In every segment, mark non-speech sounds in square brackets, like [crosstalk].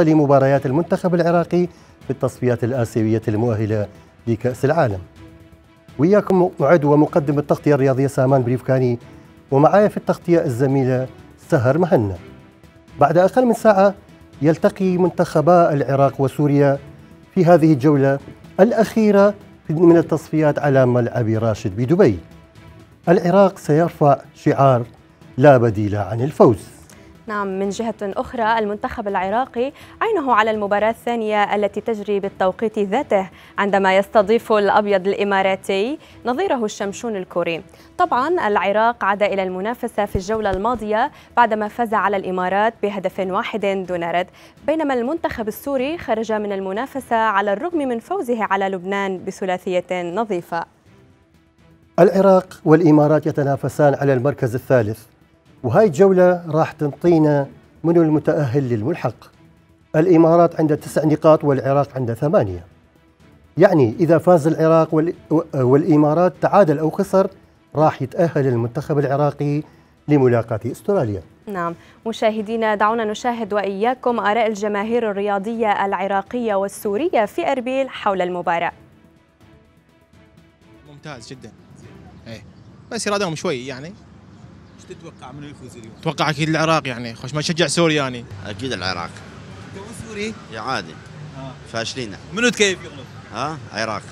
لمباريات المنتخب العراقي في التصفيات الآسيوية المؤهلة لكأس العالم. وياكم معد ومقدم التغطية الرياضية سامان بريفكاني ومعايا في التغطية الزميلة سهر مهنا. بعد أقل من ساعة يلتقي منتخبا العراق وسوريا في هذه الجولة الأخيرة من التصفيات على ملعب راشد بدبي العراق سيرفع شعار لا بديل عن الفوز. نعم من جهة أخرى المنتخب العراقي عينه على المباراة الثانية التي تجري بالتوقيت ذاته عندما يستضيف الأبيض الإماراتي نظيره الشمشون الكوري. طبعا العراق عاد إلى المنافسة في الجولة الماضية بعدما فاز على الإمارات بهدف واحد دون رد. بينما المنتخب السوري خرج من المنافسة على الرغم من فوزه على لبنان بثلاثية نظيفة. العراق والإمارات يتنافسان على المركز الثالث. وهاي الجولة راح تنطينا من المتأهل للملحق؟ الإمارات عندها تسع نقاط والعراق عندها ثمانية. يعني إذا فاز العراق والإمارات تعادل أو خسر راح يتأهل المنتخب العراقي لملاقاة أستراليا. نعم. مشاهدينا دعونا نشاهد وإياكم آراء الجماهير الرياضية العراقية والسورية في أربيل حول المباراة. ممتاز جدا. إيه. بس يرادهم شوي يعني. تتوقع من يفوز اليوم؟ أتوقع أكيد العراق يعني. خوش ما يشجع سوريا يعني. أكيد العراق. انت سوري؟ يا عادي. آه. فاشلين. منو تكيف يغلب؟ ها؟ عراق.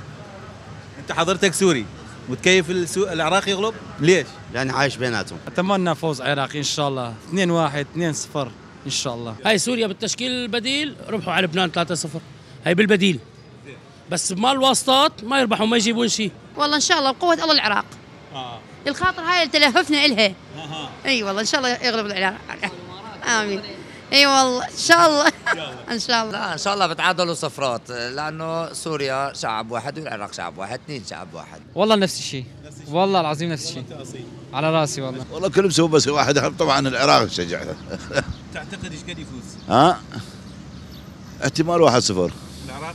أنت حضرتك سوري. وتكيف السو... العراق يغلب؟ ليش؟ يعني عايش بيناتهم. أتمنى فوز عراقي إن شاء الله. 2 1 2 0 إن شاء الله. هاي سوريا بالتشكيل البديل ربحوا على لبنان 3 0 هاي بالبديل. بس بمال الواسطات ما يربحوا ما يجيبون شيء. والله إن شاء الله بقوة الله العراق. آه. الخاطر هاي اللي تلهفنا إلها. إي والله إن شاء الله يغلب العراق آمين. إي والله إن شاء الله. [laughs] إن شاء الله. لا إن شاء الله بتعادلوا صفرات لأنه سوريا شعب واحد والعراق شعب واحد اثنين شعب واحد. والله نفس الشيء. والله العظيم نفس الشيء. على راسي والله. والله كلهم مسوي بس واحد [laughs] طبعا العراق نشجع تعتقد إيش قد يفوز؟ ها؟ احتمال واحد صفر. العراق؟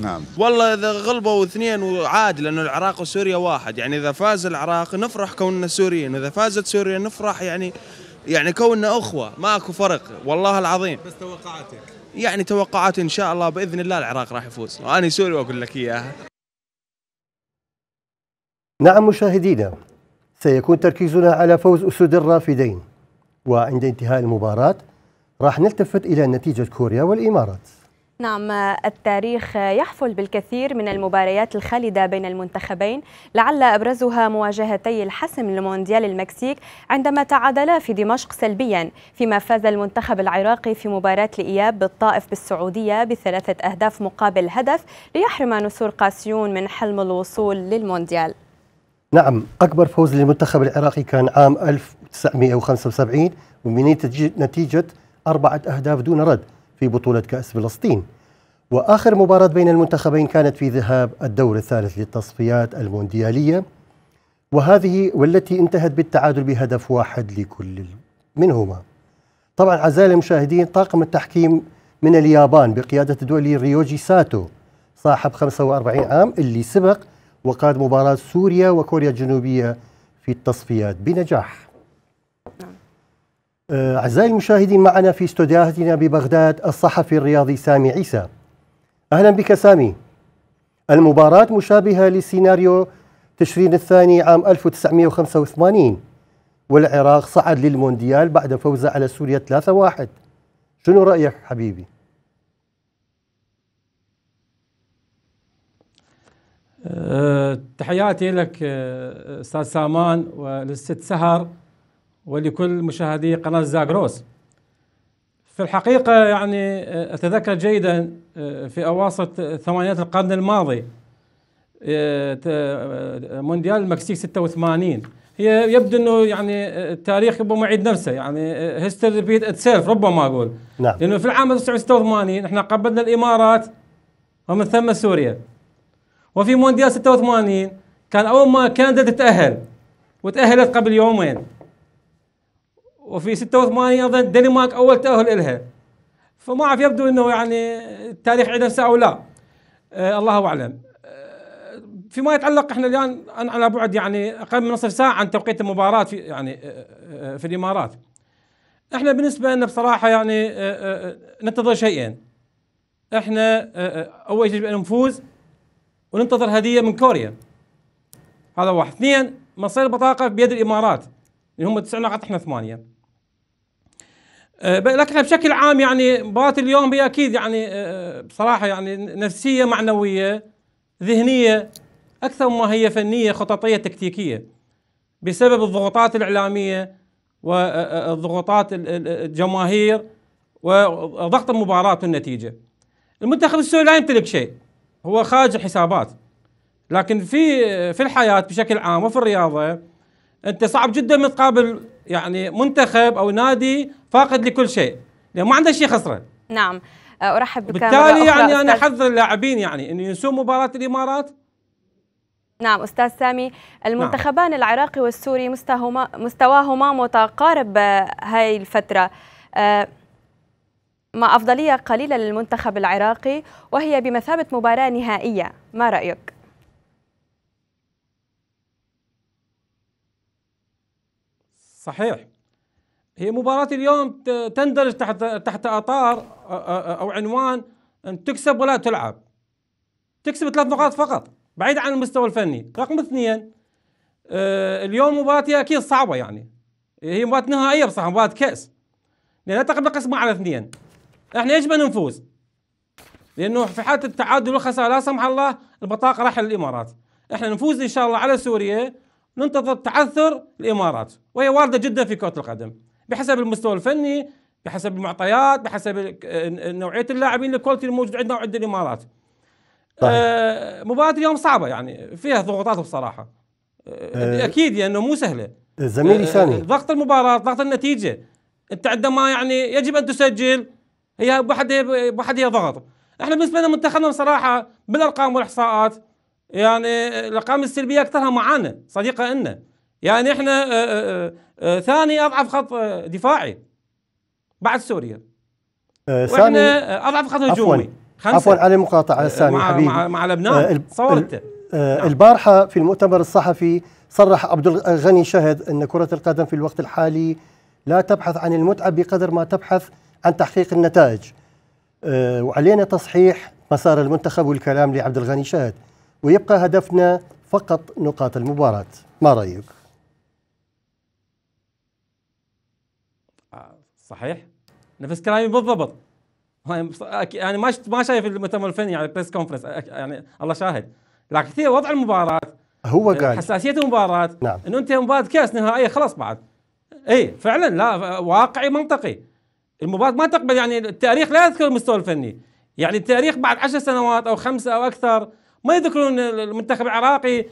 نعم. والله إذا غلبوا اثنين وعادي لأنه العراق وسوريا واحد. يعني إذا فاز العراق نفرح كوننا سوريين وإذا فازت سوريا نفرح يعني يعني كوننا أخوة ماكو فرق. والله العظيم. بس توقعاتك. يعني توقعاتي إن شاء الله بإذن الله العراق راح يفوز. وأنا سوري وأقول لك إياها. نعم مشاهدينا سيكون تركيزنا على فوز أسود الرافدين. وعند انتهاء المباراة راح نلتفت إلى نتيجة كوريا والإمارات. نعم التاريخ يحفل بالكثير من المباريات الخالدة بين المنتخبين لعل أبرزها مواجهتي الحسم لمونديال المكسيك عندما تعادلا في دمشق سلبيا فيما فاز المنتخب العراقي في مباراة الإياب بالطائف بالسعودية بثلاثة أهداف مقابل هدف ليحرم نسور قاسيون من حلم الوصول للمونديال. نعم أكبر فوز للمنتخب العراقي كان عام 1975 ومن نتيجة أربعة أهداف دون رد. في بطولة كأس فلسطين. وآخر مباراة بين المنتخبين كانت في ذهاب الدور الثالث للتصفيات المونديالية. وهذه والتي انتهت بالتعادل بهدف واحد لكل منهما. طبعا أعزائي المشاهدين طاقم التحكيم من اليابان بقيادة الدولي ريوجي ساتو صاحب 45 عام اللي سبق وقاد مباراة سوريا وكوريا الجنوبية في التصفيات بنجاح. آه، أعزائي المشاهدين معنا في استوديوهاتنا ببغداد الصحفي الرياضي سامي عيسى. أهلا بك سامي. المباراة مشابهة لسيناريو تشرين الثاني عام 1985 والعراق صعد للمونديال بعد فوزه على سوريا 3-1 شنو رأيك حبيبي؟ أه تحياتي لك أه أستاذ سامان وللست سهر. ولكل مشاهدي قناة زاغروس. في الحقيقة يعني أه أتذكر جيدا أه في أواسط ثمانينات القرن الماضي أه مونديال المكسيك 86 هي يبدو إنه يعني التاريخ ربما يعيد نفسه يعني history repeat itself ربما أقول. نعم. لأنه في العام 1986 إحنا قابلنا الإمارات ومن ثم سوريا. وفي مونديال 86 كان أول ما كندا تتأهل وتأهلت قبل يومين. وفي 86 أيضا الدنمارك أول تأهل لها فما اعرف يبدو إنه يعني التاريخ عيد نفسه أو لا. آه الله أعلم. آه فيما يتعلق إحنا الآن أنا على بعد يعني أقل من نصف ساعة عن توقيت المباراة في يعني آه في الإمارات. إحنا بالنسبة لنا بصراحة يعني آه، آه، آه، ننتظر شيئين. إحنا آه، آه، أول شيء ان نفوز وننتظر هدية من كوريا. هذا واحد. اثنين مصير البطاقة بيد الإمارات. اللي هم تسع نقاط إحنا ثمانية. آه، لكن بشكل عام يعني مباراة اليوم هي أكيد يعني آه، بصراحة يعني نفسية معنوية ذهنية أكثر ما هي فنية خططية تكتيكية بسبب الضغوطات الإعلامية والضغوطات ال- ال- الجماهير وضغط المباراة والنتيجة. المنتخب السوري لا يمتلك شيء هو خارج الحسابات لكن في في الحياة بشكل عام وفي الرياضة انت صعب جدا من تقابل يعني منتخب أو نادي فاقد لكل شيء لأن ما عنده شيء خسرة. نعم. آه، أرحب بك. بالتالي يعني أنا أحذر اللاعبين يعني إنه ينسون مباراة الإمارات. نعم أستاذ سامي المنتخبان العراقي والسوري مستواهما مستواهما متقارب آه، هاي الفترة. آه، مع أفضلية قليلة للمنتخب العراقي وهي بمثابة مباراة نهائية. ما رأيك؟ صحيح هي مباراة اليوم تندرج تحت تحت آطار أو عنوان أن تكسب ولا تلعب. تكسب ثلاث نقاط فقط بعيد عن المستوى الفني. رقم اثنين اليوم مباراة أكيد صعبة يعني. هي مباراة نهائية بصراحة مباراة كأس. لأن لا تقبل قسمة على اثنين. إحنا يجب ان نفوز. لأنه في حالة التعادل والخسارة لا سمح الله البطاقة راح للإمارات. إحنا نفوز إن شاء الله على سوريا ننتظر تعثر الإمارات وهي واردة جدا في كرة القدم. بحسب المستوى الفني بحسب المعطيات بحسب آه، نوعية اللاعبين الكواليتي الموجود عندنا وعند الإمارات. آه مباراة اليوم صعبة يعني فيها ضغوطات بصراحة. آه آه، أكيد لأنه مو سهلة. زميلي آه، سامي ضغط المباراة ضغط النتيجة. أنت عندما يعني يجب أن تسجل هي بوحدها بوحدها ضغط. إحنا بالنسبة لنا منتخبنا بصراحة بالأرقام والإحصاءات يعني الأرقام السلبية أكثرها معانا صديقة لنا يعني إحنا آه، آه، آه، ثاني أضعف خط دفاعي بعد سوريا. وإحنا أضعف خط هجومي. عفوا. على المقاطعة آه، سامي مع حبيبي. مع, مع لبنان. آه، ال- صورت ال- آه، البارحة في المؤتمر الصحفي صرح عبد الغني شهد أن كرة القدم في الوقت الحالي لا تبحث عن المتعة بقدر ما تبحث عن تحقيق النتائج. وعلينا تصحيح مسار المنتخب والكلام لعبد الغني شهد. ويبقى هدفنا فقط نقاط المباراة. ما رأيك؟ صحيح. نفس كلامي بالضبط. يعني ما ما شايف المؤتمر الفني يعني press conference يعني الله شاهد. لكن كثير وضع المباراة هو قال حساسية المباراة نعم. إنه أنت مباراة كاس نهائية خلاص بعد. اي فعلا لا واقعي منطقي. المباراة ما تقبل يعني التاريخ لا يذكر المستوى الفني. يعني التاريخ بعد عشر سنوات أو خمسة أو أكثر ما يذكرون المنتخب العراقي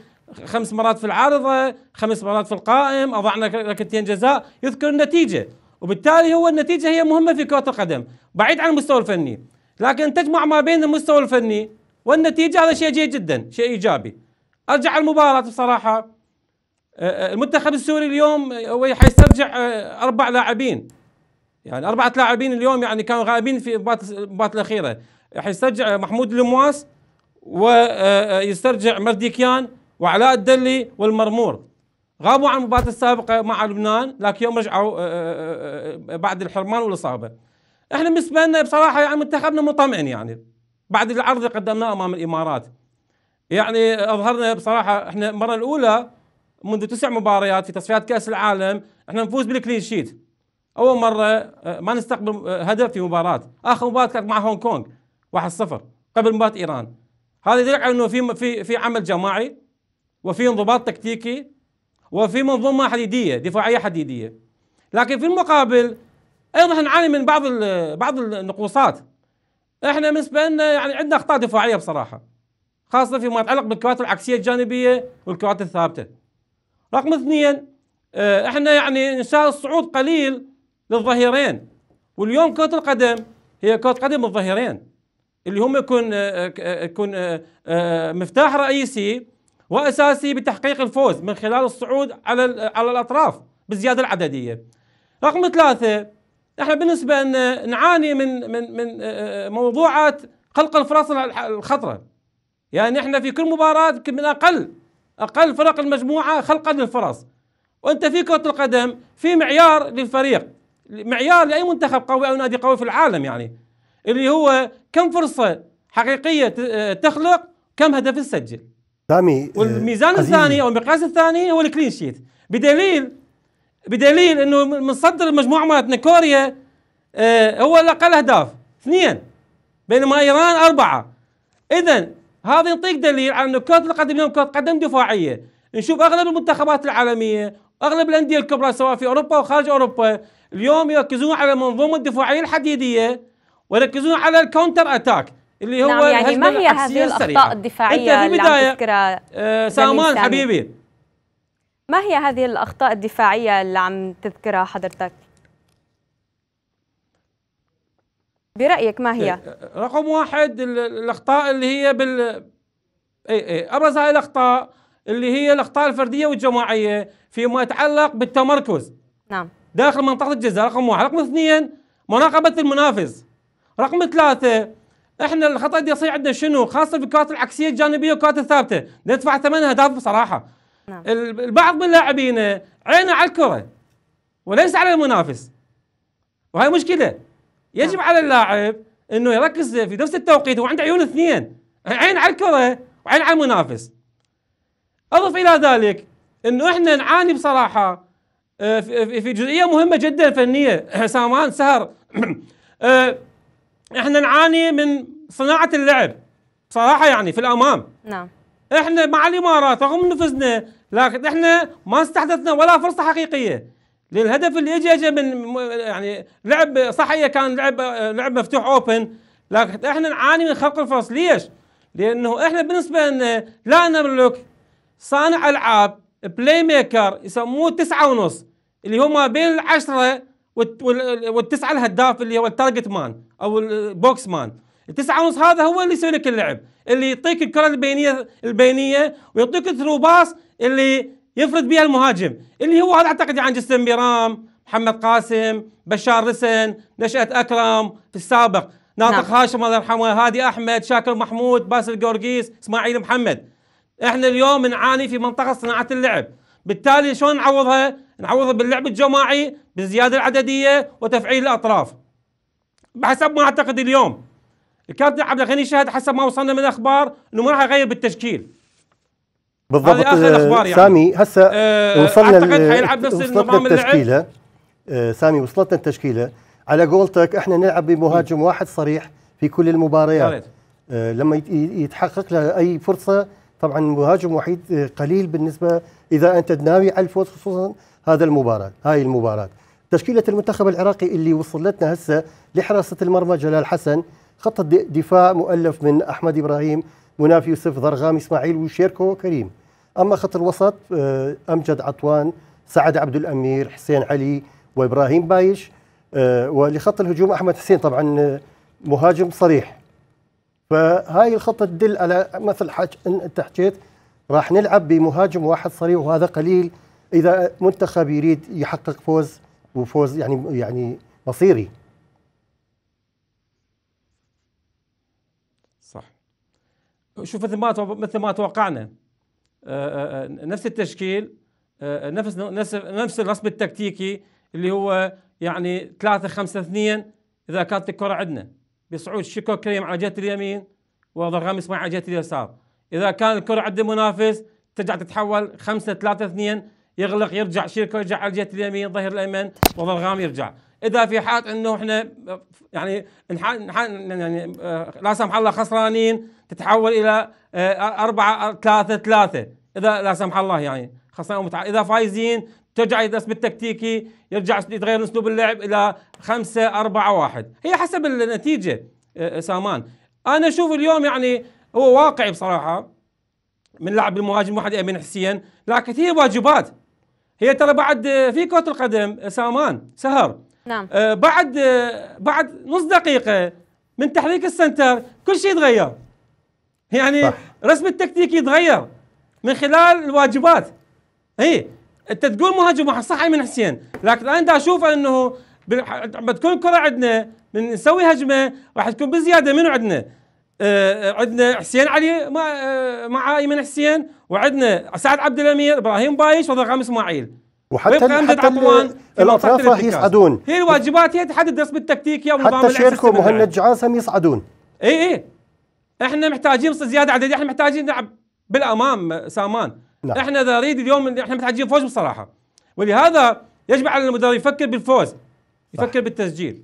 خمس مرات في العارضة خمس مرات في القائم أضعنا ركلتين جزاء يذكر النتيجة. وبالتالي هو النتيجة هي مهمة في كرة القدم بعيد عن المستوى الفني. لكن تجمع ما بين المستوى الفني والنتيجة هذا شيء جيد جدا شيء المباراة بصراحة. آه، آه، المنتخب السوري اليوم هو حيسترجع أربع لاعبين. يعني أربعة لاعبين اليوم يعني كانوا غائبين في المباراه الأخيرة. حيسترجع محمود المواس ويسترجع مرديكيان وعلاء الدلي والمرمور. غابوا عن المباراه السابقة مع لبنان لكن يوم رجعوا آه، آه، آه، بعد الحرمان والإصابة. إحنا بالنسبة لنا بصراحة يعني منتخبنا مطمئن يعني. بعد العرض اللي قدمناه أمام الإمارات. يعني أظهرنا بصراحة إحنا المرة الأولى منذ تسع مباريات في تصفيات كأس العالم إحنا نفوز بالكلين شيت. أول مرة آه، ما نستقبل هدف في مباراة. آخر مباراة كانت مع هونغ كونغ 1-0 قبل مباراة إيران. هذا يدل على إنه في في في عمل جماعي وفي انضباط تكتيكي وفي منظومة حديدية دفاعية حديدية. لكن في المقابل أيضا نعاني من بعض بعض النقوصات. إحنا بالنسبة لنا يعني عندنا أخطاء دفاعية بصراحة خاصة فيما يتعلق بالكرات العكسية الجانبية والكرات الثابتة. رقم اثنين آه، إحنا يعني نشاء الصعود قليل للظهيرين. واليوم كرة القدم هي كرة قدم الظهيرين اللي هم يكون آه، آه، يكون آه، مفتاح رئيسي وأساسي بتحقيق الفوز من خلال الصعود على على الأطراف بالزياده العددية. رقم ثلاثة إحنا بالنسبة لنا نعاني من من من موضوعات خلق الفرص الخطرة. يعني إحنا في كل مباراة يمكن من أقل أقل فرق المجموعة خلقا للفرص. وأنت في كرة القدم في معيار للفريق معيار لأي منتخب قوي أو نادي قوي في العالم يعني اللي هو كم فرصة حقيقية آه، تخلق كم هدف تسجل. سامي آه، والميزان الثاني أو المقياس الثاني هو الكلين شيت بدليل بدليل إنه من صدر المجموعة مالتنا كوريا آه هو الأقل أهداف. اثنين بينما إيران أربعة. اذا هذا يعطيك دليل على إنه كرة القدم اليوم كرة قدم دفاعية. نشوف أغلب المنتخبات العالمية أغلب الأندية الكبرى سواء في أوروبا وخارج أوروبا اليوم يركزون على المنظومة الدفاعية الحديدية. ويركزون على ال counter attack اللي هو نعم يعني ما هي هذه السريعة. الأخطاء الدفاعية أنت في اللي عم البدايه تذكرها آه سامان؟ حبيبي ما هي هذه الأخطاء الدفاعية اللي عم تذكرها حضرتك؟ برأيك ما هي؟ رقم واحد ال- الأخطاء اللي هي بال اي اي أبرز هاي الأخطاء اللي هي الأخطاء الفردية والجماعية فيما يتعلق بالتمركز نعم داخل منطقة الجزاء رقم واحد رقم اثنين مراقبه المنافس رقم ثلاثة. إحنا الخطأ اللي يصير عندنا شنو؟ خاصة في الكرات العكسيه الجانبية والكرات الثابتة. ندفع ثمن اهداف بصراحة. نعم. ال- البعض من اللاعبين عينه على الكرة وليس على المنافس. وهي مشكلة. يجب على اللاعب إنه يركز في نفس التوقيت هو عنده عيون اثنين. عين على الكرة وعين على المنافس. أضف إلى ذلك إنه إحنا نعاني بصراحة آه، في في جزئية مهمة جدا فنية. [clears throat] سامان سهر. [clears throat] آه، إحنا نعاني من صناعة اللعب بصراحه يعني في الأمام. نعم. إحنا مع الإمارات رغم فزنا لكن إحنا ما استحدثنا ولا فرصة حقيقية. للهدف اللي اجى اجى من يعني لعب صحيح كان لعب لعب مفتوح open لكن إحنا نعاني من خلق الفرص. ليش؟ لأنه إحنا بالنسبة لنا لا نملك صانع ألعاب playmaker يسموه تسعة ونص اللي هو ما بين العشرة والت- وال- والتسعة الهداف اللي هو ال target man أو ال box man التسعة ونص هذا هو اللي يسوي لك اللعب اللي يعطيك الكرة البينية البينية ويعطيك ال through pass اللي يفرد بها المهاجم اللي هو هذا أعتقد عن جسم بيرام محمد قاسم بشار رسن نشأت أكرم في السابق ناطق نعم. هاشم الله يرحمه هادي أحمد شاكر محمود باسل جورجيس إسماعيل محمد. إحنا اليوم نعاني في منطقة صناعة اللعب بالتالي شلون نعوضها؟ نعوضها باللعب الجماعي بالزياده العددية وتفعيل الأطراف. بحسب ما أعتقد اليوم الكابتن عبد الغني شهد حسب ما وصلنا من الأخبار إنه ما راح يغير بالتشكيل. بالضبط. هذه آخر الأخبار يعني. سامي هسه آه، وصلنا أعتقد ال- حيلعب نفس وصلتنا النظام. التشكيلة. آه، سامي وصلتنا التشكيلة. على قولتك إحنا نلعب بمهاجم واحد صريح في كل يا المباريات. آه، لما يت- يتحقق له أي فرصة طبعا مهاجم وحيد آه، قليل بالنسبة إذا أنت ناوي على الفوز خصوصا هذا المباراه هاي المباراه. تشكيلة المنتخب العراقي اللي وصلتنا هسه لحراسة المرمى جلال حسن خط الد- دفاع مؤلف من أحمد إبراهيم مناف يوسف ضرغام إسماعيل وشيركو كريم أما خط الوسط آه، أمجد عطوان سعد عبد الأمير حسين علي وإبراهيم بايش. آه، ولخط الهجوم أحمد حسين طبعا آه، مهاجم صريح. فهاي الخطة تدل على مثل حاج أن أنت حكيت راح نلعب بمهاجم واحد صريح وهذا قليل. إذا منتخب يريد يحقق فوز وفوز يعني يعني مصيري. صح. شوف مثل ما مثل ما توقعنا. آه، آه، نفس التشكيل آه، نفس نفس نفس الرسم التكتيكي اللي هو يعني 3 5 2 إذا كانت الكرة عندنا. بصعود شيكو كريم على جهة اليمين وضرغام اسماعيل على جهة اليسار. إذا كان الكرة عند المنافس ترجع تتحول 5 3 2 يغلق يرجع شيكو يرجع على جهه اليمين ظهير الأيمن وضرغام يرجع. إذا في حال إنه إحنا يعني يعني آه، لا سمح الله خسرانين تتحول إلى آه، أربعة ثلاثة ثلاثة. إذا لا سمح الله يعني متع... إذا فايزين ترجع الاسم التكتيكي يرجع يتغير أسلوب اللعب إلى خمسة أربعة واحد. هي حسب النتيجة آه، سامان. أنا أشوف اليوم يعني هو واقعي بصراحة من لعب المهاجم واحد أمين حسين لكن هي واجبات. هي ترى بعد في كرة القدم سامان سهر. نعم. آه، بعد آه، بعد نص دقيقة من تحريك السنتر كل شيء يتغير. يعني صح. رسم التكتيك يتغير من خلال الواجبات. اي أنت تقول مهاجم واحد صح من حسين. لكن أنا دا أشوف أنه بتكون الكره عندنا من نسوي هجمة راح تكون بزيادة منو عندنا؟ آه عندنا حسين علي مع آه مع أيمن حسين وعندنا سعد عبد الأمير إبراهيم بايش وضرغام إسماعيل. وحتى حتى الأطراف راح. يصعدون. هي الواجبات هي تحدد الرسم التكتيكي ونظام حتى شيركو اللي مهند جعاسم يصعدون. اي اي إحنا محتاجين زيادة عدديه إحنا محتاجين نلعب بالأمام سامان. نعم. إحنا اذا نريد اليوم إحنا محتاجين فوز بصراحة. ولهذا يجب على المدرب يفكر بالفوز يفكر بالتسجيل.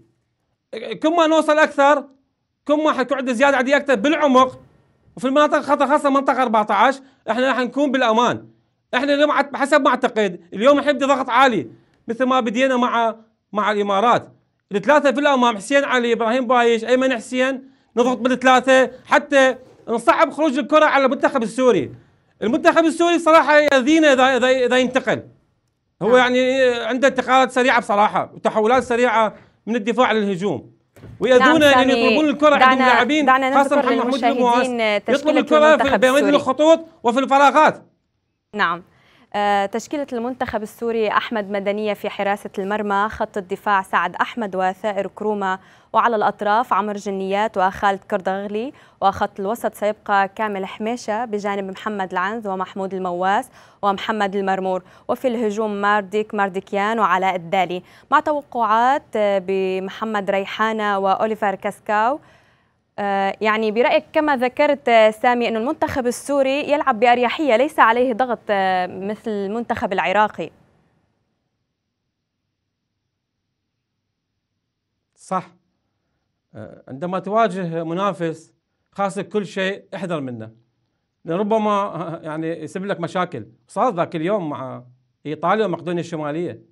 كل ما نوصل أكثر كل ما حيكون عندنا زيادة عدديه أكثر بالعمق وفي المناطق الخطر خاصة منطقة 14 إحنا راح نكون بالأمان. إحنا اليوم حسب ما اعتقد اليوم راح يبدأ ضغط عالي مثل ما بدينا مع مع الإمارات. الثلاثة في الأمام حسين علي إبراهيم بايش أيمن حسين نضغط بالثلاثة حتى نصعب خروج الكرة على المنتخب السوري. المنتخب السوري صراحة يأذينا اذا اذا إذا ينتقل. هو يعني عنده انتقالات سريعة بصراحة وتحولات سريعة من الدفاع للهجوم. ويأذونا نعم، سامي. يطلبون الكرة عند اللاعبين خاصه محمد محمود للمشاهدين يطلب الكرة بين. الخطوط وفي الفراغات نعم تشكيلة المنتخب السوري أحمد مدنية في حراسة المرمى خط الدفاع سعد أحمد وثائر كرومة وعلى الأطراف عمر جنيات وخالد كردغلي وخط الوسط سيبقى كامل حميشة بجانب محمد العنز ومحمود المواس ومحمد المرمور وفي الهجوم مارديك مارديكيان وعلاء الدالي. مع توقعات آه، بمحمد ريحانة وأوليفر كاسكاو آه، يعني برأيك كما ذكرت آه، سامي أن المنتخب السوري يلعب بأريحية ليس عليه ضغط آه، مثل المنتخب العراقي؟ صح. آه، عندما تواجه منافس خاصة كل شيء احذر منه. ربما آه، يعني يسبب لك مشاكل. صار ذاك اليوم مع إيطاليا ومقدونيا الشمالية.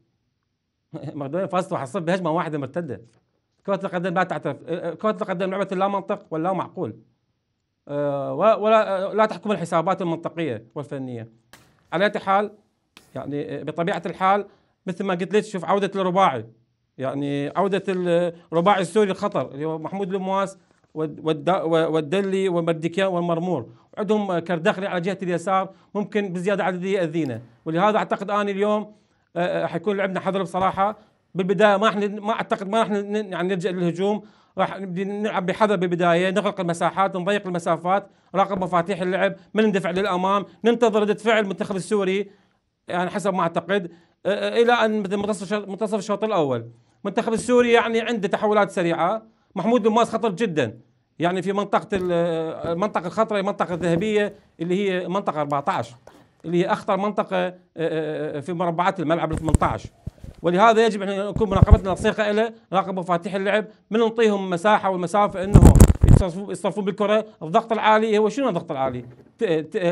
[laughs] مقدونيا فازت 1-0 بهجمة واحدة مرتدة. كرة القدم لا تعترف. آه، كرة القدم لعبة لا منطق ولا معقول. و- ولا لا تحكم الحسابات المنطقية والفنية. على أي حال يعني بطبيعة الحال مثل ما قلت لك شوف عودة الرباعي. يعني عودة الرباعي السوري الخطر اللي هو محمود المواس والد- والد- والدلي ومردكيان والمرمور. عندهم كردخلي على جهة اليسار ممكن بزيادة عددية يأذينا ولهذا أعتقد أنا اليوم حيكون لعبنا حذر بصراحة. بالبداية ما إحنا ما أعتقد ما راح يعني نلجأ للهجوم. راح نبدي نلعب بحذر بالبداية نغلق المساحات نضيق المسافات راقب مفاتيح اللعب ما ندفع للأمام ننتظر ردة فعل المنتخب السوري يعني حسب ما أعتقد إلى أن مثل منتصف الشوط- الأول. المنتخب السوري يعني عنده تحولات سريعة. محمود الماس خطر جدا. يعني في منطقة ال- المنطقة الخطرة المنطقة الذهبية اللي هي منطقة 14 اللي هي أخطر منطقة في مربعات الملعب ال 18 ولهذا يجب أن نكون مراقبتنا لصيقه له نراقب مفاتيح اللعب من نعطيهم مساحة والمسافة إنهم يتصرفون بالكرة الضغط العالي هو شنو الضغط العالي؟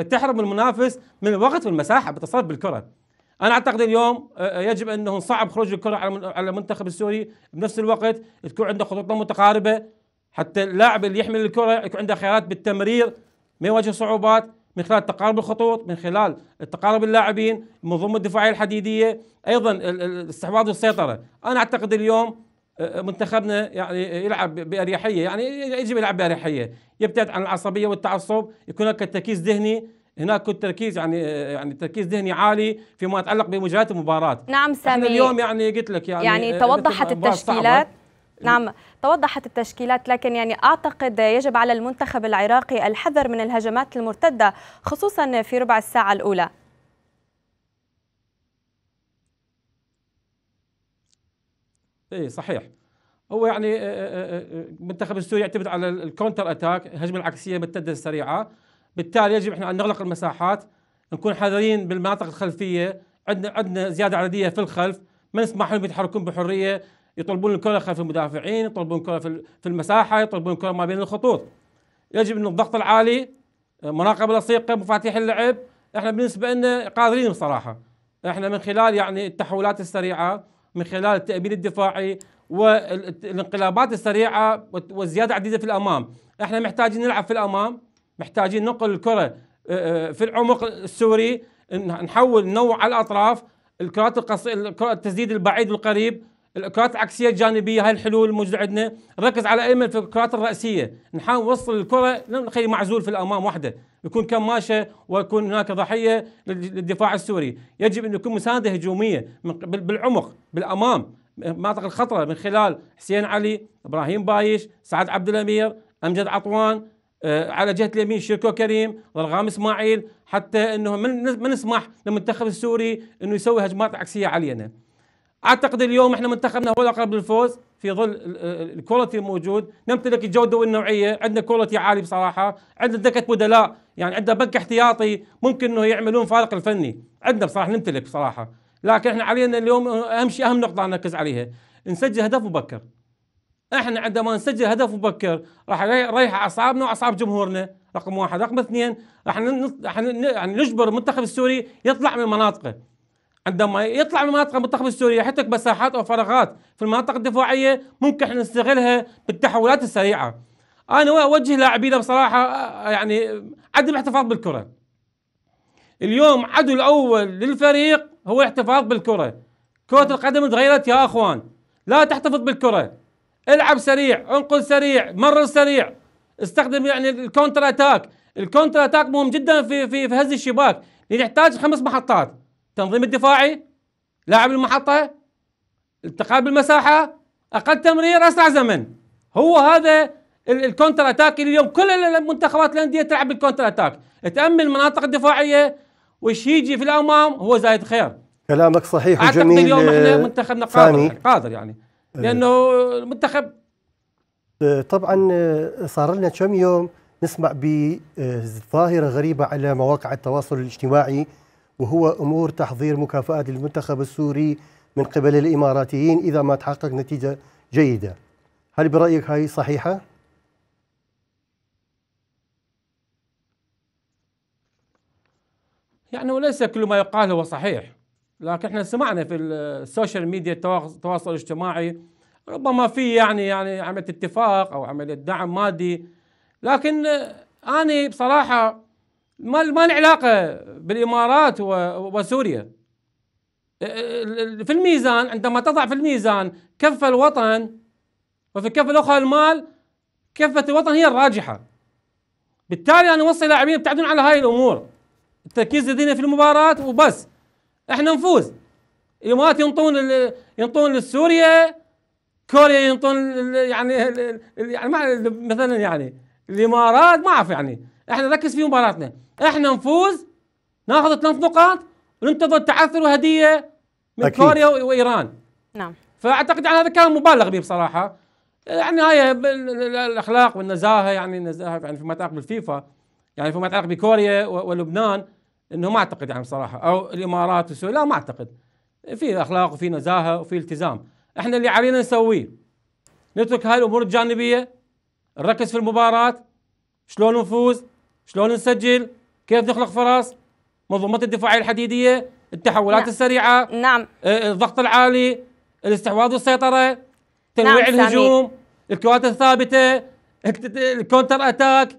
تحرم المنافس من الوقت والمساحة بالتصرف بالكرة. أنا أعتقد اليوم آه، يجب أنه نصعب خروج الكرة على المنتخب السوري بنفس الوقت. تكون عنده خطوط متقاربة. حتى اللاعب اللي يحمل الكرة يكون عنده خيارات بالتمرير ما يواجه صعوبات. من خلال تقارب الخطوط من خلال تقارب اللاعبين المنظومه الدفاعية الحديدية. أيضا ال- ال- الاستحواذ والسيطرة. أنا أعتقد اليوم آه، منتخبنا يعني يلعب بأريحية. يعني يجب يلعب بأريحية. يبتعد عن العصبية والتعصب. يكون هناك تركيز ذهني. هناك تركيز يعني يعني تركيز ذهني عالي فيما يتعلق بمواجهات المباراة. نعم سامي. اليوم يعني قلت لك يعني يعني آه، توضحت مباراة صعبة. نعم توضحت التشكيلات لكن يعني أعتقد يجب على المنتخب العراقي الحذر من الهجمات المرتدة خصوصا في ربع الساعة الأولى. اي صحيح. هو يعني آه، آه، آه، المنتخب السوري يعتمد على ال- ال counter attack الهجمة العكسية المرتده السريعه بالتالي يجب إحنا أن نغلق المساحات نكون حذرين بالمناطق الخلفية. عندنا عندنا زيادة عددية في الخلف ما نسمح لهم يتحركون بحرية. يطلبون الكره خلف المدافعين يطلبون الكره في ال- في المساحة يطلبون الكره ما بين الخطوط. يجب إن الضغط العالي آه، مراقبه لصيقة مفاتيح اللعب. إحنا بالنسبة لنا قادرين بصراحة. إحنا من خلال يعني التحولات السريعة من خلال التأمين الدفاعي والانقلابات السريعة والزياده عديدة في الأمام. إحنا محتاجين نلعب في الأمام محتاجين ننقل الكرة آه، آه، في العمق السوري نحول ننوع على الأطراف الكرات القصيره التسديد البعيد والقريب الكرات العكسية الجانبية هاي الحلول الموجوده عندنا. نركز على أيمن في الكرات الرأسية. نحاول نوصل الكرة نخلي معزول في الأمام وحده يكون كماشه ويكون هناك ضحية لل- للدفاع السوري. يجب أن يكون مساندة هجومية بالعمق بالأمام. مناطق الخطرة من خلال حسين علي إبراهيم بايش سعد عبد الأمير أمجد عطوان آه، على جهة اليمين شيركو كريم ضرغام إسماعيل. حتى إنه ما نسمح للمنتخب السوري إنه يسوي هجمات عكسية علينا. أعتقد اليوم إحنا منتخبنا هو الأقرب للفوز في ظل ال- ال- ال quality الموجود، نمتلك الجودة والنوعية، عندنا quality عالي بصراحة، عندنا دكه بدلاء، يعني عندنا بنك احتياطي ممكن إنه يعملون فارق الفني، عندنا بصراحة نمتلك بصراحة، لكن إحنا علينا اليوم أهم شيء أهم نقطة نركز عليها، نسجل هدف مبكر. إحنا عندما نسجل هدف مبكر راح يريح أعصابنا وأعصاب جمهورنا. رقم واحد. رقم اثنين راح يعني نجبر المنتخب السوري يطلع من مناطقه. عندما يطلع من مناطق المنتخب السوري يترك مساحات أو فراغات في المناطق الدفاعية ممكن إحنا نستغلها بالتحولات السريعة. أنا أوجه لاعبينا بصراحة آه، يعني عدم الاحتفاظ بالكرة. اليوم عدو الأول للفريق هو الاحتفاظ بالكرة. كرة القدم تغيرت يا أخوان. لا تحتفظ بالكرة. العب سريع انقل سريع مرر سريع. استخدم يعني ال counter attack. ال counter attack مهم جدا في في في هز الشباك. لأن يحتاج خمس محطات. تنظيم الدفاعي لاعب المحطة التقاء بالمساحة أقل تمرير أسرع زمن. هو هذا ال- ال counter attack اللي اليوم كل المنتخبات الأندية تلعب بال counter attack. تامن المناطق الدفاعيه وش يجي في الأمام هو زايد خير. كلامك صحيح أعتقد وجميل اليوم إحنا آه، منتخبنا قادر يعني قادر يعني. لأنه المنتخب آه، طبعا آه، صار لنا كم يوم نسمع بظاهرة غريبة على مواقع التواصل الاجتماعي. وهو أمور تحضير مكافآت للمنتخب السوري من قبل الإماراتيين إذا ما تحقق نتيجة جيدة هل برأيك هاي صحيحة؟ يعني وليس كل ما يقال هو صحيح لكن إحنا سمعنا في السوشيال ميديا التواصل الاجتماعي ربما في يعني يعني عملية اتفاق أو عملية دعم مادي لكن أنا بصراحة ما ما علاقة بالإمارات وسوريا. في الميزان عندما تضع في الميزان كفه الوطن وفي الكفه الأخرى المال كفة الوطن هي الراجحة. بالتالي أنا أوصي لاعبين يبتعدون على هاي الأمور. التركيز لدينا في المباراة وبس. إحنا نفوز. الإمارات ينطون ينطون لسوريا كوريا ينطون يعني يعني مثلا يعني الإمارات ما أعرف يعني. إحنا نركز في مباراتنا. إحنا نفوز ناخذ ثلاث نقاط وننتظر تعثر وهدية من أكيد. كوريا وإيران. نعم. فأعتقد يعني هذا كلام مبالغ به بصراحة. يعني هاي الأخلاق والنزاهة يعني النزاهه يعني فيما يتعلق بالفيفا يعني فيما يتعلق بكوريا ولبنان إنه ما أعتقد يعني بصراحة. أو الإمارات وسوريا لا ما أعتقد. في أخلاق وفي نزاهة وفي التزام. إحنا اللي علينا نسويه. نترك هاي الأمور الجانبية نركز في المباراة شلون نفوز. شلون نسجل؟ كيف نخلق فرص منظومات الدفاعيه الحديدية التحولات نعم. السريعة نعم. آه، الضغط العالي الاستحواذ والسيطرة تنويع نعم،. الهجوم الكرات الثابتة الك- ال counter attack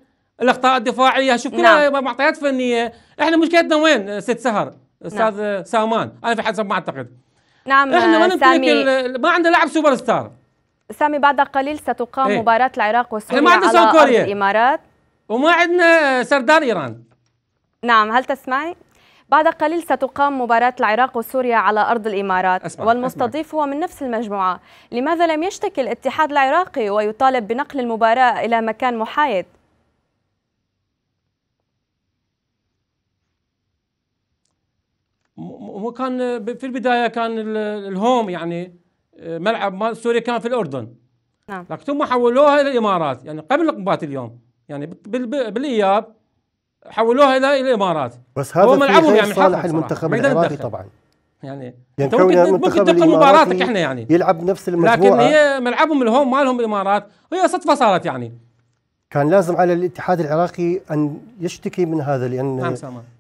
الأخطاء الدفاعية. شوف كلها نعم. معطيات فنية. إحنا مشكلتنا وين؟ آه، ست سهر. أستاذ آه، سامان. أنا في حسب ما أعتقد. نعم إحنا ما نمتلك ما عندنا لاعب سوبر ستار. سامي بعد قليل ستقام إيه. مباراة العراق وسوريا على كوريا. الإمارات. وما عندنا سردار إيران. نعم هل تسمعني؟ بعد قليل ستقام مباراة العراق وسوريا على أرض الإمارات. أسمع، والمستضيف هو من نفس المجموعة. لماذا لم يشتكي الاتحاد العراقي ويطالب بنقل المباراة إلى مكان محايد؟ م- كان في البداية كان ال- الهوم يعني آه، ملعب سوريا كان في الأردن. نعم. لكن ثم حولوها إلى الإمارات. يعني قبل مباراه اليوم. يعني بال- بال- بالإياب حولوها إلى الإمارات. بس هو هذا في ملعبهم يعني صالح المنتخب العراقي. طبعا. يعني يعني أنت ممكن ممكن تدخل مباراتك إحنا يعني. يلعب نفس لكن المجموعة هي ملعبهم الهوم مالهم الإمارات. وهي صدفة صارت يعني. كان لازم على الاتحاد العراقي أن يشتكي من هذا لأن نعم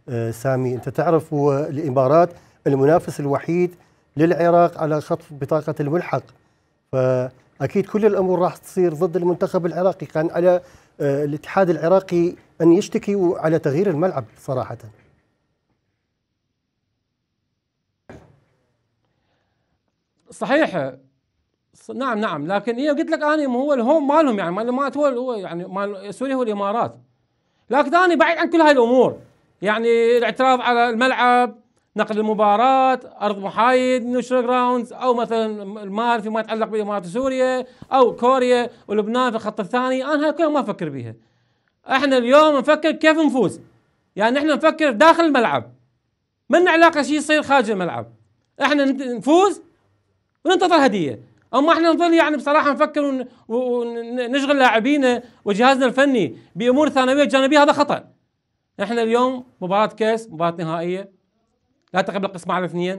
آه، سامي أنت تعرف هو الإمارات المنافس الوحيد للعراق على خطف بطاقة الملحق. فأكيد كل الأمور راح تصير ضد المنتخب العراقي. كان على الاتحاد العراقي أن يشتكي على تغيير الملعب صراحة. صحيح. نعم نعم. لكن هي قلت لك أنا ما هو ال home مالهم يعني مال هو يعني مال سوريا هو الإمارات. لكن أنا بعيد عن كل هاي الأمور. يعني الاعتراض على الملعب نقل المباراة أرض محايد neutral grounds أو مثلا المال فيما يتعلق بإمارات سوريا أو كوريا ولبنان في الخط الثاني. أنا هاي كلها ما أفكر بيها. إحنا اليوم نفكر كيف نفوز. يعني إحنا نفكر داخل الملعب. من علاقة شيء يصير خارج الملعب؟ إحنا نفوز وننتظر هدية. أما إحنا نظل يعني بصراحة نفكر ون- ونشغل لاعبينا وجهازنا الفني بأمور ثانوية جانبية هذا خطأ. إحنا اليوم مباراة كأس مباراة نهائية. لا تقبل القسم على اثنين.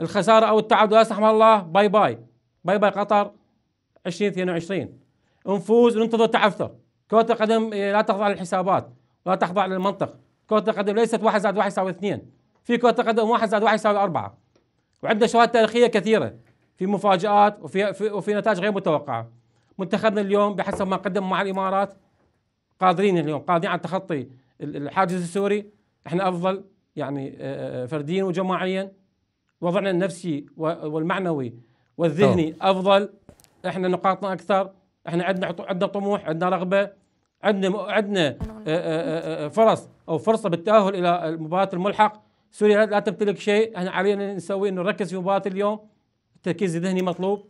الخسارة أو التعادل لا سمح الله. bye bye. bye bye قطر 2022 نفوز وننتظر تعثر. كرة القدم إيه، لا تخضع للحسابات. ولا تخضع للمنطق. كرة القدم ليست واحد زائد واحد يساوي اثنين. في كرة القدم واحد زائد واحد يساوي أربعة. وعندنا شواهد تاريخية كثيرة. في مفاجآت وفي في وفي نتائج غير متوقعة. منتخبنا اليوم بحسب ما قدم مع الإمارات قادرين اليوم قادرين على تخطي ال- الحاجز السوري. إحنا أفضل. يعني آه، آه، فرديا وجماعيا. وضعنا النفسي والمعنوي والذهني أفضل. إحنا نقاطنا أكثر. إحنا عندنا عندنا طموح عندنا رغبة عندنا عندنا آه، آه، آه، فرص أو فرصة بالتأهل إلى مباراه الملحق. سوريا لا- تمتلك شيء. إحنا علينا نسوي إنه نركز في مباراة اليوم. التركيز الذهني مطلوب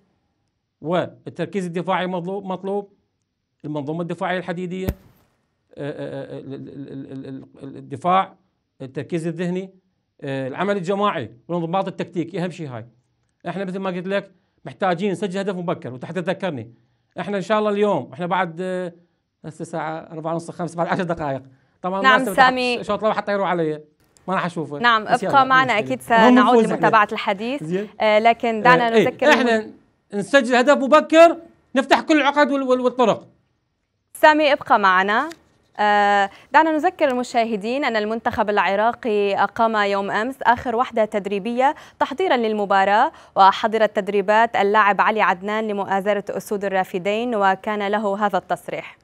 والتركيز الدفاعي مطلوب مطلوب. المنظومة الدفاعية الحديدية آه، آه، آه، ال- ال- ال- ال- ال- الدفاع التركيز الذهني آه، العمل الجماعي والانضباط التكتيكي أهم شيء هاي. إحنا مثل ما قلت لك محتاجين نسجل هدف مبكر وتحت تذكرني. إحنا إن شاء الله اليوم إحنا بعد آه، هسه الساعة 4 ونص 5 بعد 10 دقائق. طبعا نعم، سامي. شوط لو حتى يروح علي. ما راح أشوفه. نعم ابقى معنا أكيد سنعود. لمتابعة الحديث. آه، لكن دعنا آه، إيه، نذكر إحنا نسجل هدف مبكر نفتح كل العقد وال- وال- والطرق. سامي ابقى معنا. دعنا نذكر المشاهدين أن المنتخب العراقي أقام يوم أمس آخر وحدة تدريبية تحضيرا للمباراة وحضرت تدريبات اللاعب علي عدنان لمؤازرة أسود الرافدين وكان له هذا التصريح.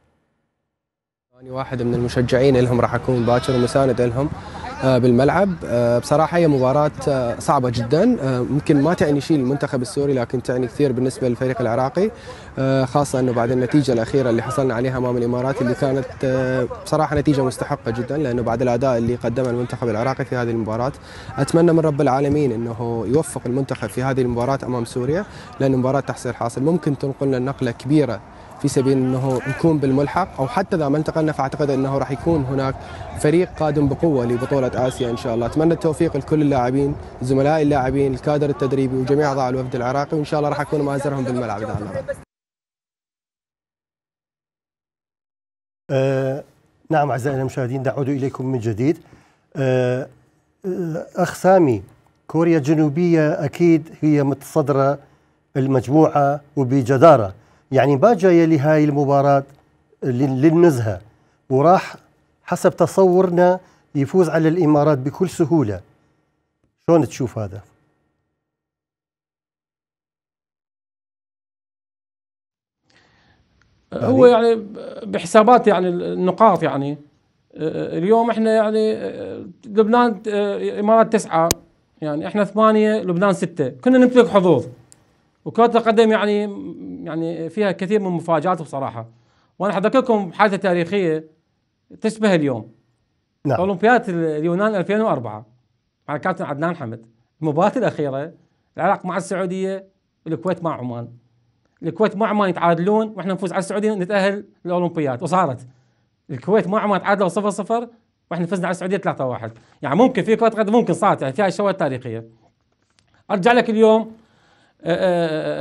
أنا واحد من المشجعين لهم راح أكون باكر ومساند لهم آه، بالملعب. آه، بصراحة هي مباراة آه، صعبة جدا. آه، ممكن ما تعني شيء للمنتخب السوري لكن تعني كثير بالنسبة للفريق العراقي. آه، خاصة أنه بعد النتيجة الأخيرة اللي حصلنا عليها أمام الإمارات اللي كانت آه، بصراحة نتيجة مستحقة جدا لأنه بعد الأداء اللي قدمه المنتخب العراقي في هذه المباراة أتمنى من رب العالمين أنه يوفق المنتخب في هذه المباراة أمام سوريا لأن مباراة تحصيل حاصل. ممكن تنقلنا نقلة كبيرة في سبيل إنه نكون بالملحق أو حتى إذا ما انتقلنا فأعتقد إنه راح يكون هناك فريق قادم بقوة لبطولة آسيا إن شاء الله، أتمنى التوفيق لكل اللاعبين، زملائي اللاعبين، الكادر التدريبي وجميع أعضاء الوفد العراقي وإن شاء الله راح أكون مازرهم بالملعب إذا الله. آه نعم أعزائنا المشاهدين نعود إليكم من جديد. آه آه، أخ سامي كوريا الجنوبية أكيد هي متصدرة المجموعة وبجدارة. يعني ما جاية لهاي المباراة لل- للنزهة وراح حسب تصورنا يفوز على الإمارات بكل سهولة. شلون تشوف هذا؟ هو يعني بحسابات يعني النقاط يعني. اليوم إحنا يعني لبنان الامارات تسعة يعني إحنا ثمانية لبنان ستة. كنا نمتلك حظوظ. وكرة القدم يعني يعني فيها كثير من المفاجآت بصراحة. وأنا حذكركم حادثة تاريخية تشبه اليوم. نعم. أولمبياد اليونان 2004 مع الكابتن عدنان حمد. المباراة الأخيرة العراق مع السعودية والكويت مع عمان. الكويت مع عمان يتعادلون وإحنا نفوز على السعودية نتاهل للأولمبياد. وصارت. الكويت مع عمان تعادلوا 0 0 وإحنا فزنا على السعودية 3 1 يعني ممكن في كرة قدم ممكن صارت. يعني فيها شواهد تاريخية. أرجع لك اليوم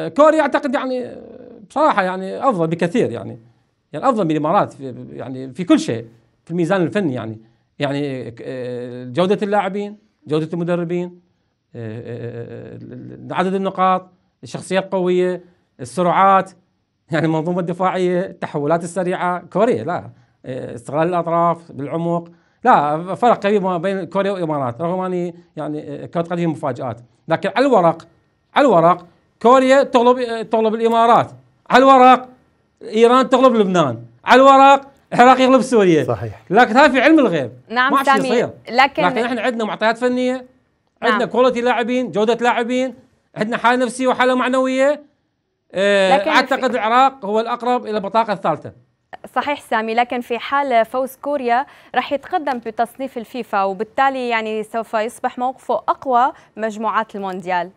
كوريا أعتقد يعني آه، بصراحة يعني أفضل بكثير يعني. يعني أفضل من الامارات في يعني في كل شيء في الميزان الفني يعني. يعني آه، جودة اللاعبين جودة المدربين آه، آه، آه، عدد النقاط الشخصيات قويه السرعات يعني المنظومة الدفاعية التحولات السريعة. كوريا لا آه، استغلال الأطراف بالعمق. لا فرق كبير بين كوريا والامارات رغم أني يعني آه، كانت قد مفاجآت. لكن على الورق على الورق. كوريا تغلب تغلب الإمارات. على الورق. إيران تغلب لبنان. على الورق. العراق يغلب سوريا. صحيح. لكن هذا في علم الغيب. نعم ما في سامي يصير. لكن لكن إحنا عندنا معطيات فنية. عندنا نعم. quality لاعبين جودة لاعبين. عندنا حالة نفسية وحالة معنوية. آه، لكن أعتقد العراق هو الأقرب إلى البطاقة الثالثة. صحيح سامي لكن في حال فوز كوريا رح يتقدم بتصنيف الفيفا وبالتالي يعني سوف يصبح موقفه أقوى مجموعات المونديال.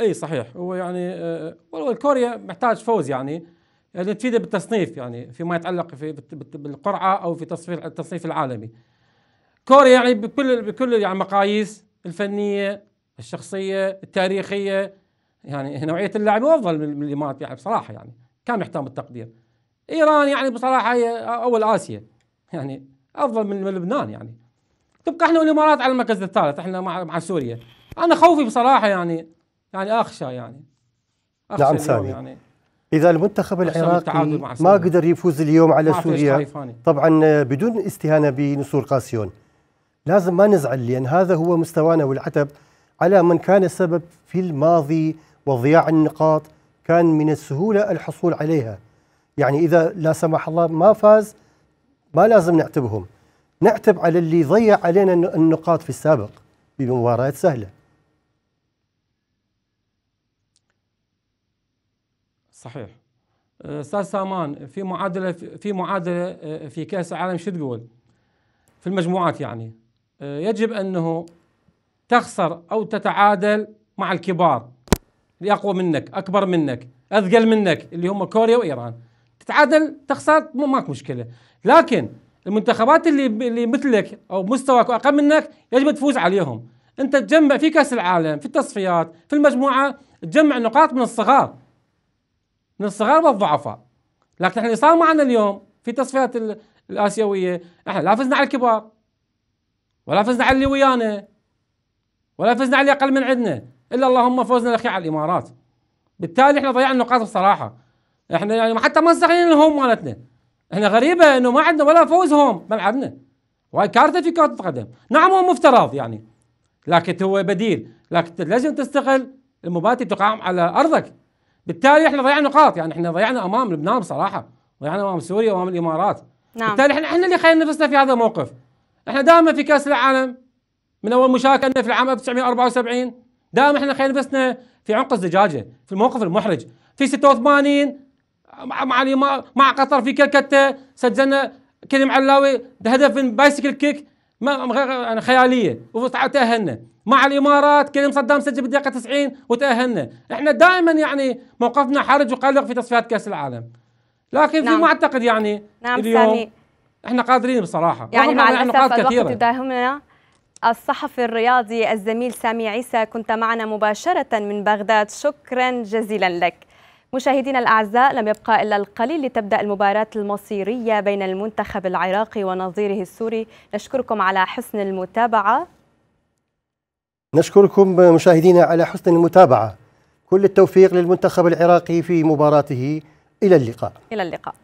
أي صحيح هو يعني آه، والله محتاج فوز يعني يعني تفيده بالتصنيف يعني فيما يتعلق في بالقرعة أو في تصفيف التصنيف العالمي. كوريا يعني بكل بكل يعني مقاييس الفنية، الشخصية، التاريخية يعني نوعية اللاعب أفضل من الإمارات يعني بصراحة يعني كان يحترم التقدير. إيران يعني بصراحة هي أول آسيا يعني أفضل من من لبنان يعني. تبقى إحنا والإمارات على المركز الثالث إحنا مع مع سوريا. أنا خوفي بصراحة يعني يعني أخشى يعني. أخشى نعم سامي. يعني. إذا المنتخب العراقي ما. قدر يفوز اليوم على سوريا. طبعا بدون استهانة بنسور قاسيون. لازم ما نزعل لأن هذا هو مستوانا والعتب على من كان السبب في الماضي وضياع النقاط كان من السهولة الحصول عليها. يعني إذا لا سمح الله ما فاز ما لازم نعتبهم. نعتب على اللي ضيع علينا الن- النقاط في السابق بمباريات سهلة. صحيح أستاذ سامان في معادلة في معادلة آه، في كأس العالم شو تقول؟ في المجموعات يعني آه، يجب أنه تخسر أو تتعادل مع الكبار اللي أقوى منك، أكبر منك، أثقل منك اللي هم كوريا وإيران. تتعادل تخسر ماك مشكلة، لكن المنتخبات اللي اللي مثلك أو مستواك واقل منك يجب تفوز عليهم. أنت تجمع في كأس العالم، في التصفيات، في المجموعة تجمع نقاط من الصغار. من الصغار والضعفاء. لكن إحنا اللي صار معنا اليوم في تصفيات ال- الآسيوية إحنا لا فزنا على الكبار ولا فزنا على اللي ويانا ولا فزنا على اللي أقل من عندنا إلا اللهم فوزنا الاخير على الإمارات. بالتالي إحنا ضيعنا النقاط بصراحة. إحنا يعني حتى ما استغلينا الهوم مالتنا. إحنا غريبة إنه ما عندنا ولا فوز هوم ملعبنا وهي كارثة في كرة القدم. نعم هو مفترض يعني. لكن هو بديل. لكن لازم تستغل المباراة اللي تقام على أرضك. بالتالي إحنا ضيعنا نقاط. يعني إحنا ضيعنا أمام لبنان بصراحة. ضيعنا أمام سوريا وأمام الإمارات. نعم. بالتالي إحنا إحنا اللي خلينا نفسنا في هذا الموقف. إحنا دائما في كأس العالم من أول مشاركه في العام 1974 دائما إحنا خلينا نفسنا في عنق الزجاجة في الموقف المحرج. في 86 مع مع قطر في كلكتة سجلنا كريم علاوي هدف من بايسكل كيك ما خيالية. وتاهلنا مع الإمارات كريم صدام سجل بالدقيقه 90 وتأهلنا. إحنا دائما يعني موقفنا حرج وقلق في تصفيات كأس العالم. لكن نعم. في ما أعتقد يعني نعم اليوم سامي. إحنا قادرين بصراحة. يعني مع نقاط الوقت كثيره يداهمنا. الصحفي الرياضي الزميل سامي عيسى كنت معنا مباشرة من بغداد. شكرا جزيلا لك. مشاهدينا الأعزاء لم يبقى إلا القليل لتبدأ المباراة المصيرية بين المنتخب العراقي ونظيره السوري. نشكركم على حسن المتابعة. نشكركم مشاهدينا على حسن المتابعة. كل التوفيق للمنتخب العراقي في مباراته. إلى اللقاء. إلى اللقاء.